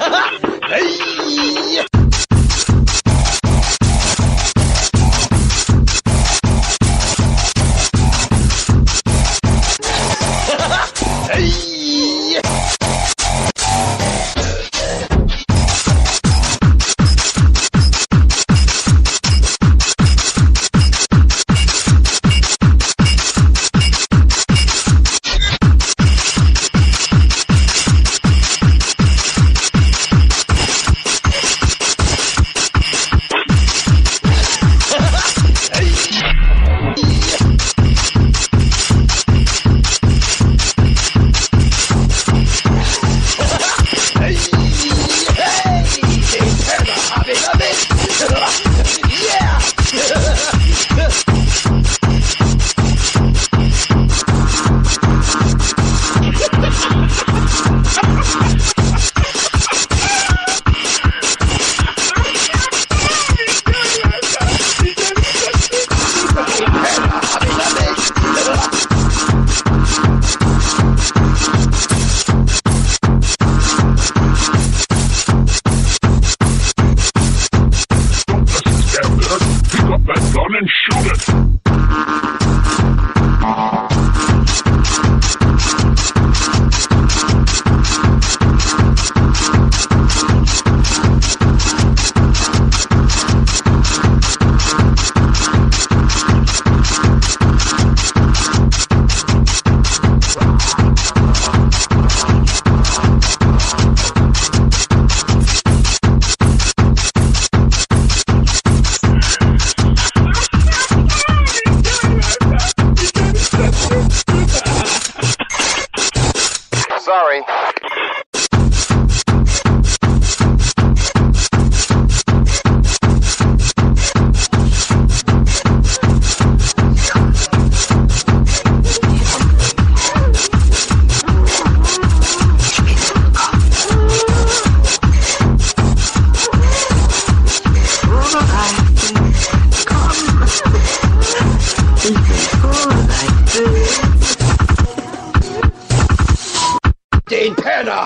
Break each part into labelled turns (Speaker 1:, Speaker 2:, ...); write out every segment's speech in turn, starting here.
Speaker 1: 哈哈，哎呀。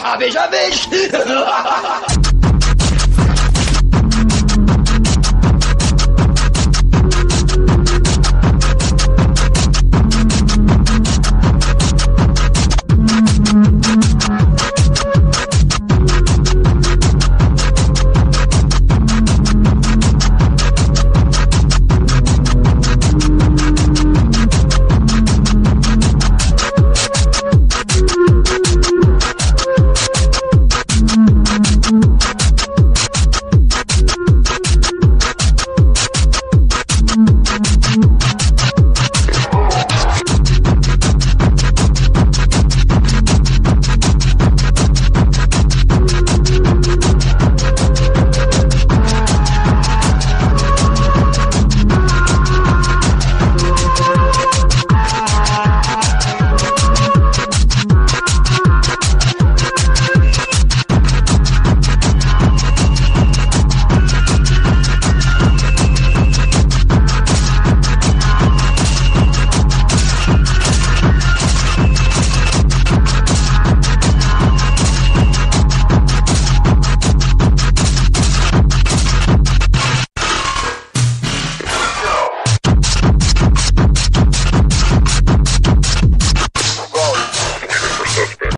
Speaker 1: Habe ich erwischt!